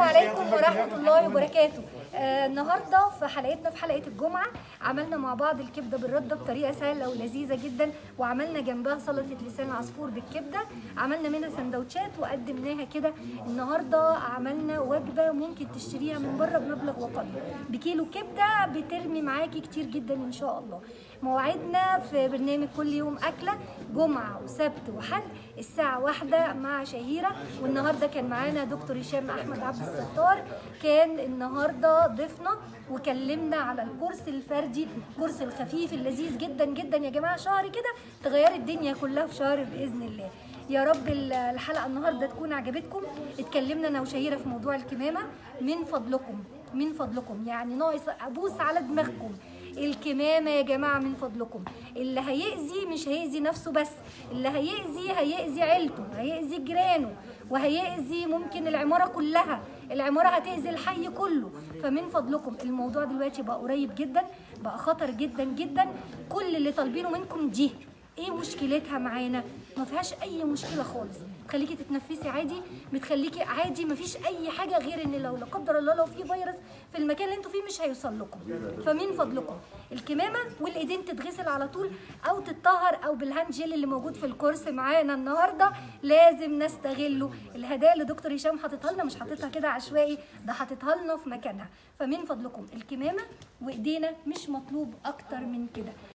عليكم ورحمة الله وبركاته آه النهاردة في حلقتنا في حلقة الجمعة عملنا مع بعض الكبدة بالردة بطريقة سهلة ولذيذة جدا وعملنا جنبها سلطة لسان عصفور بالكبدة. عملنا منها سندوتشات وقدمناها كده. النهاردة عملنا وجبة ممكن تشتريها من بره بمبلغ وقدر بكيلو كبدة بترمي معاكي كتير جدا إن شاء الله. مواعيدنا في برنامج كل يوم أكلة جمعة وسبت وحد الساعة واحدة مع شهيرة. والنهاردة كان معانا دكتور هشام أحمد عبد الستار. كان النهاردة ضيفنا وكلمنا على الكورس الفردي الكورس الخفيف اللذيذ جدا جدا يا جماعة. شهر كده تغير الدنيا كلها في شهر بإذن الله. يا رب الحلقة النهاردة تكون عجبتكم. اتكلمنا أنا وشهيرة في موضوع الكمامة. من فضلكم من فضلكم. يعني ناقص أبوس على دماغكم. الكمامة يا جماعة من فضلكم. اللي هيأذي مش هيأذي نفسه بس. اللي هيأذي هيأذي عيلته هيأذي جيرانه وهيأذي ممكن العمارة كلها. العمارة هتأذي الحي كله. فمن فضلكم الموضوع دلوقتي بقى قريب جدا بقى خطر جدا جدا. كل اللي طالبينه منكم دي. إيه مشكلتها معانا؟ ما فيهاش أي مشكلة خالص. تخليكي تتنفسي عادي بتخليكي عادي ما فيش أي حاجة غير إن لو لا قدر الله لو في فيروس في المكان اللي أنتوا فيه مش هيوصل لكم. فمن فضلكم. الكمامة والإيدين تتغسل على طول أو تتطهر أو بالهاند جيل اللي موجود في الكورس معانا النهارده لازم نستغله. الهدايا اللي دكتور هشام حاططها لنا مش حاططها كده عشوائي ده حاططها لنا في مكانها. فمن فضلكم. الكمامة وإيدينا مش مطلوب أكتر من كده.